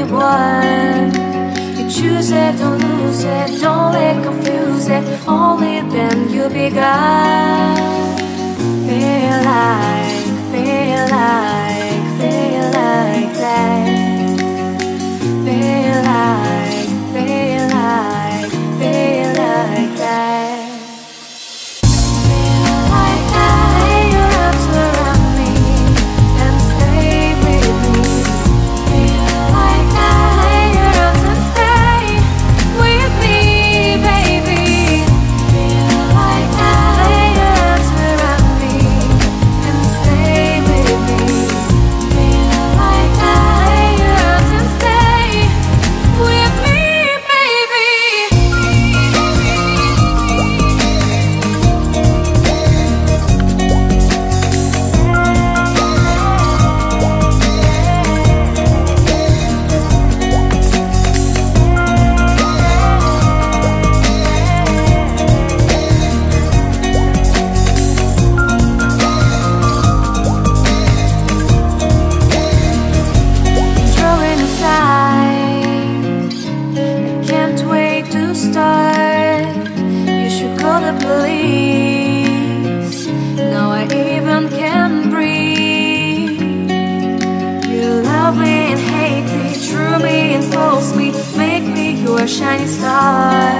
only one. You choose it, don't lose it, don't let confuse it. Only then you'll be gone. Start. You should call the police. Now I even can breathe. You love me and hate me, true me and false me, make me your shining star.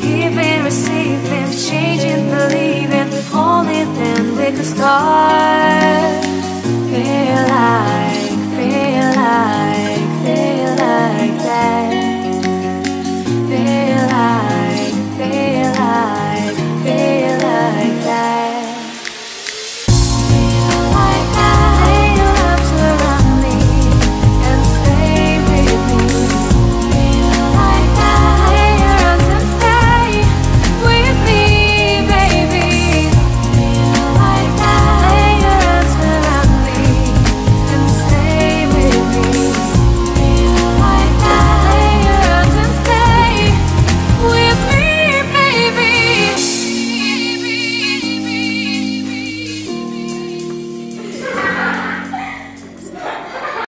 Giving, receiving, changing, believing, only then we can start.